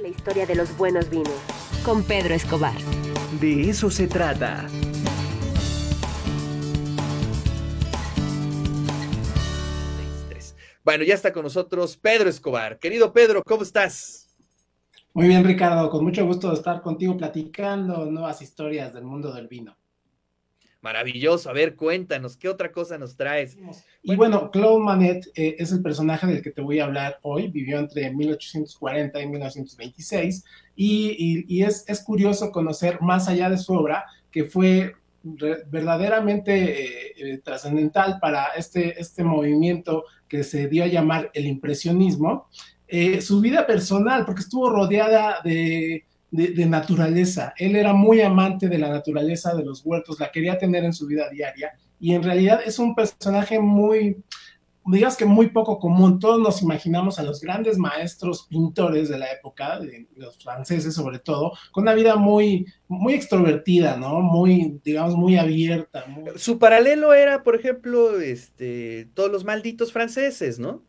La historia de los buenos vinos con Pedro Escobar. De eso se trata. Bueno, ya está con nosotros Pedro Escobar. Querido Pedro, ¿cómo estás? Muy bien, Ricardo, con mucho gusto de estar contigo platicando nuevas historias del mundo del vino. Maravilloso. A ver, cuéntanos, ¿qué otra cosa nos traes? Y bueno, Claude Manet eh, es el personaje del que te voy a hablar hoy. Vivió entre 1840 y 1926 y, es, curioso conocer más allá de su obra, que fue verdaderamente eh, eh, trascendental para este, este movimiento que se dio a llamar el impresionismo, su vida personal, porque estuvo rodeada de de, naturaleza. Él era muy amante de la naturaleza, de los huertos, la quería tener en su vida diaria y en realidad es un personaje muy, digamos que muy poco común. Todos nos imaginamos a los grandes maestros pintores de la época, de los franceses sobre todo, con una vida muy, muy extrovertida, ¿no? Muy, digamos, muy abierta. Su paralelo era, por ejemplo, este, todos los malditos franceses, ¿no?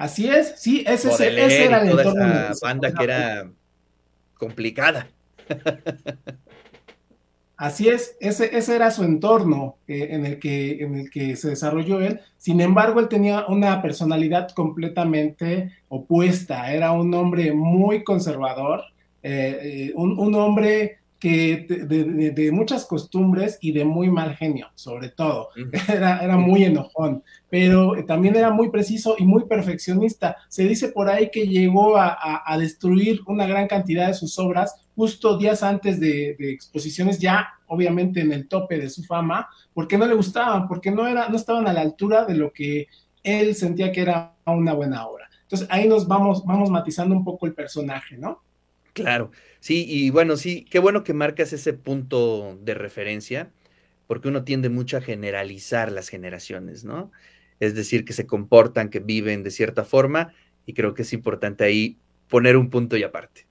Así es, sí, ese, ese, era el entorno. Esa banda que era complicada. Así es, ese, ese era su entorno eh, en, el que, en el que se desarrolló él. Sin embargo, él tenía una personalidad completamente opuesta. Era un hombre muy conservador, eh, eh, un, un, hombre que de, muchas costumbres y de muy mal genio, sobre todo. Era, era muy enojón, pero también era muy preciso y muy perfeccionista. Se dice por ahí que llegó a, destruir una gran cantidad de sus obras justo días antes de, exposiciones, ya obviamente en el tope de su fama, porque no le gustaban, porque no, era, no estaban a la altura de lo que él sentía que era una buena obra. Entonces ahí nos vamos, vamos matizando un poco el personaje, ¿no? Claro, sí, y bueno, sí, qué bueno que marcas ese punto de referencia, porque uno tiende mucho a generalizar las generaciones, ¿no? Es decir, que se comportan, que viven de cierta forma, y creo que es importante ahí poner un punto y aparte.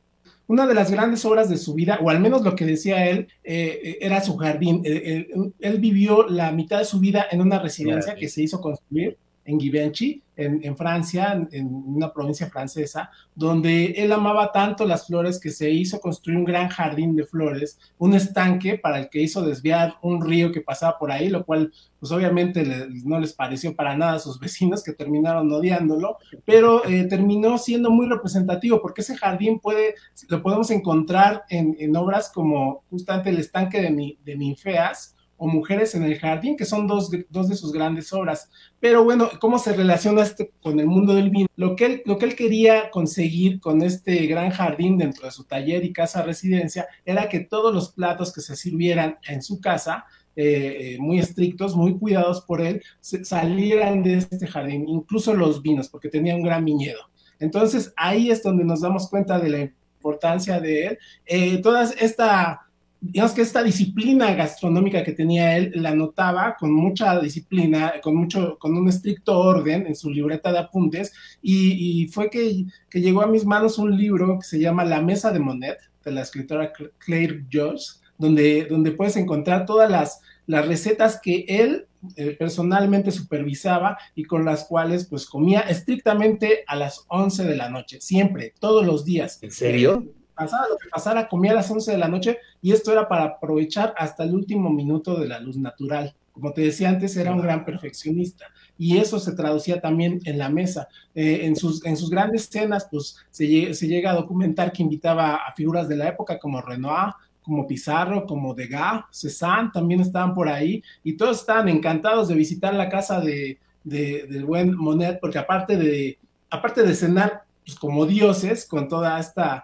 Una de las grandes obras de su vida, o al menos lo que decía él, eh, eh, era su jardín. Eh, él, vivió la mitad de su vida en una residencia que se hizo construir en Givenchy, en, Francia, en, una provincia francesa, donde él amaba tanto las flores que se hizo construir un gran jardín de flores, un estanque para el que hizo desviar un río que pasaba por ahí, lo cual pues obviamente no les pareció para nada a sus vecinos que terminaron odiándolo, pero eh, terminó siendo muy representativo porque ese jardín puede, lo podemos encontrar en, obras como justamente el estanque de, de Ninfeas, o Mujeres en el Jardín, que son dos, de sus grandes obras. Pero bueno, ¿cómo se relaciona este con el mundo del vino? Lo que, él, lo que él quería conseguir con este gran jardín dentro de su taller y casa residencia era que todos los platos que se sirvieran en su casa, eh, eh, muy estrictos, muy cuidados por él, salieran de este jardín, incluso los vinos, porque tenía un gran viñedo. Entonces ahí es donde nos damos cuenta de la importancia de él. Eh, toda esta digamos que esta disciplina gastronómica que tenía él la notaba con mucha disciplina, con mucho, con un estricto orden en su libreta de apuntes y, fue que, llegó a mis manos un libro que se llama La Mesa de Monet de la escritora Claire George, donde, donde puedes encontrar todas las, las recetas que él eh, personalmente supervisaba y con las cuales pues comía estrictamente a las 11 de la noche, siempre, todos los días. ¿En serio? Pasara lo que pasara, comía a las 11 de la noche y esto era para aprovechar hasta el último minuto de la luz natural. Como te decía antes, era un gran perfeccionista y eso se traducía también en la mesa. Eh, en, sus, en sus grandes escenas, pues se, se, llega a documentar que invitaba a figuras de la época como Renoir, como Pizarro, como Degas, Cézanne, también estaban por ahí y todos estaban encantados de visitar la casa de, del buen Monet, porque aparte de, aparte de cenar pues, como dioses con toda esta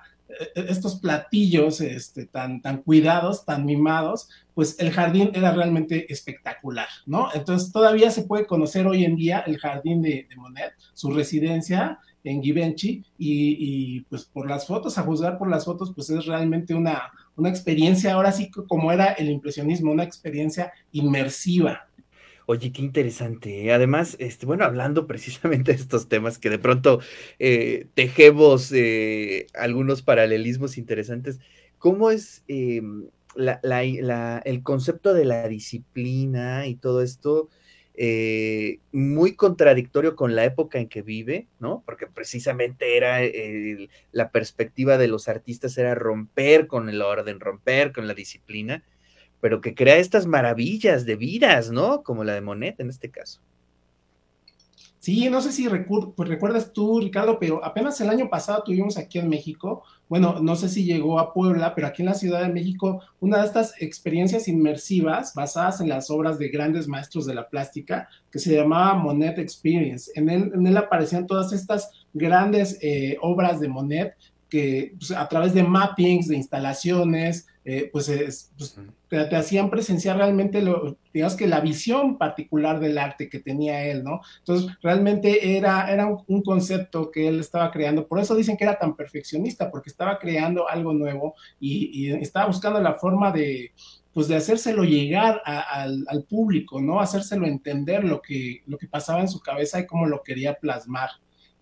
estos platillos este, tan, tan cuidados, tan mimados, pues el jardín era realmente espectacular, ¿no? Entonces todavía se puede conocer hoy en día el jardín de, Monet, su residencia en Givenchy, y, pues por las fotos, a juzgar por las fotos, pues es realmente una, una experiencia, ahora sí como era el impresionismo, una experiencia inmersiva, Oye, qué interesante. ¿eh? Además, este, bueno, hablando precisamente de estos temas que de pronto eh, tejemos eh, algunos paralelismos interesantes, ¿cómo es em, el concepto de la disciplina y todo esto muy contradictorio con la época en que vive, ¿no? Porque precisamente era la perspectiva de los artistas era romper con el orden, romper con la disciplina, pero que crea estas maravillas de vidas, ¿no? Como la de Monet en este caso. Sí, no sé si pues recuerdas tú, Ricardo, pero apenas el año pasado tuvimos aquí en México, bueno, no sé si llegó a Puebla, pero aquí en la Ciudad de México, una de estas experiencias inmersivas basadas en las obras de grandes maestros de la plástica, que se llamaba Monet Experience. En él, en aparecían todas estas grandes eh, obras de Monet que pues, a través de mappings, de instalaciones, eh, pues, pues te, hacían presenciar realmente, lo, digamos que la visión particular del arte que tenía él, ¿no? Entonces, realmente era, era un, concepto que él estaba creando, por eso dicen que era tan perfeccionista, porque estaba creando algo nuevo y, estaba buscando la forma de, pues de hacérselo llegar al, al, público, ¿no? Hacérselo entender lo que, lo que pasaba en su cabeza y cómo lo quería plasmar.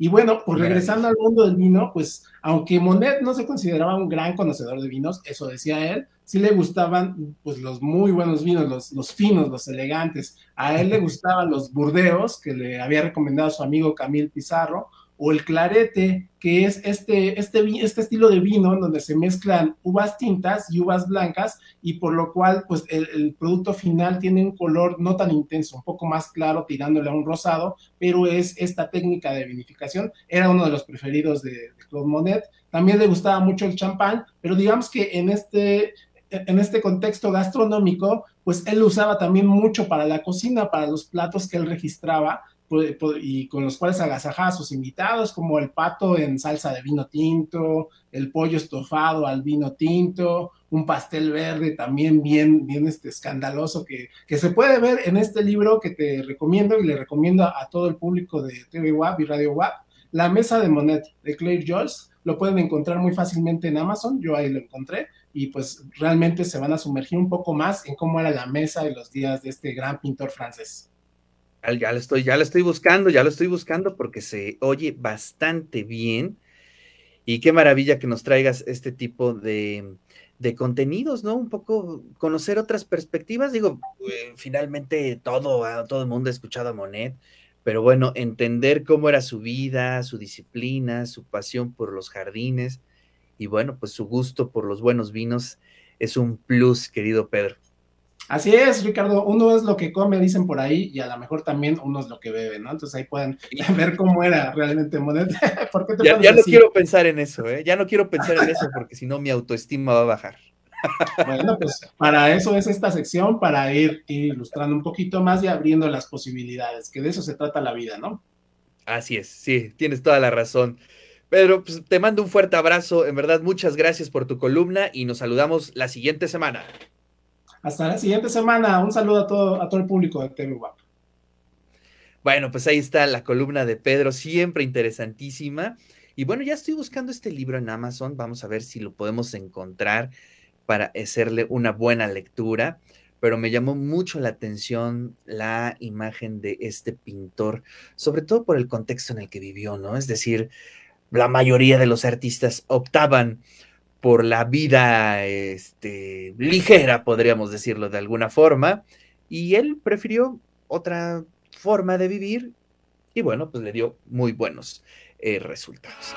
Y bueno, pues regresando al mundo del vino, pues aunque Monet no se consideraba un gran conocedor de vinos, eso decía él, sí le gustaban pues los muy buenos vinos, los, los finos, los elegantes. A él le gustaban los burdeos que le había recomendado su amigo Camil Pizarro, o el clarete, que es este, este, este estilo de vino en donde se mezclan uvas tintas y uvas blancas y por lo cual pues el, producto final tiene un color no tan intenso, un poco más claro tirándole a un rosado, pero es esta técnica de vinificación, era uno de los preferidos de, de Claude Monet, también le gustaba mucho el champán, pero digamos que en este, en este contexto gastronómico, pues él usaba también mucho para la cocina, para los platos que él registraba, y con los cuales agasajaba a sus invitados, como el pato en salsa de vino tinto, el pollo estofado al vino tinto, un pastel verde también bien, bien este, escandaloso que, que se puede ver en este libro que te recomiendo y le recomiendo a, todo el público de TV WAP y Radio WAP, La Mesa de Monet de Claire Joyce, lo pueden encontrar muy fácilmente en Amazon, yo ahí lo encontré, y pues realmente se van a sumergir un poco más en cómo era la mesa de los días de este gran pintor francés. Ya lo estoy, ya lo estoy buscando, ya lo estoy buscando porque se oye bastante bien. Y qué maravilla que nos traigas este tipo de, de contenidos, ¿no? Un poco conocer otras perspectivas. Digo, eh, finalmente todo, ah, todo el mundo ha escuchado a Monet, pero bueno, entender cómo era su vida, su disciplina, su pasión por los jardines y bueno, pues su gusto por los buenos vinos es un plus, querido Pedro. Así es, Ricardo, uno es lo que come, dicen por ahí, y a lo mejor también uno es lo que bebe, ¿no? Entonces ahí pueden ver cómo era realmente Monet. ya, no quiero pensar en eso, ¿eh? Ya no quiero pensar en eso porque si no mi autoestima va a bajar. Bueno, pues para eso es esta sección, para ir, ilustrando un poquito más y abriendo las posibilidades, que de eso se trata la vida, ¿no? Así es, sí, tienes toda la razón. Pedro, pues te mando un fuerte abrazo, en verdad muchas gracias por tu columna y nos saludamos la siguiente semana. Hasta la siguiente semana. Un saludo a todo, a todo el público de TV. Bueno, pues ahí está la columna de Pedro, siempre interesantísima. Y bueno, ya estoy buscando este libro en Amazon. Vamos a ver si lo podemos encontrar para hacerle una buena lectura. Pero me llamó mucho la atención la imagen de este pintor, sobre todo por el contexto en el que vivió, ¿no? Es decir, la mayoría de los artistas optaban por la vida este, ligera, podríamos decirlo de alguna forma, y él prefirió otra forma de vivir y bueno, pues le dio muy buenos eh, resultados.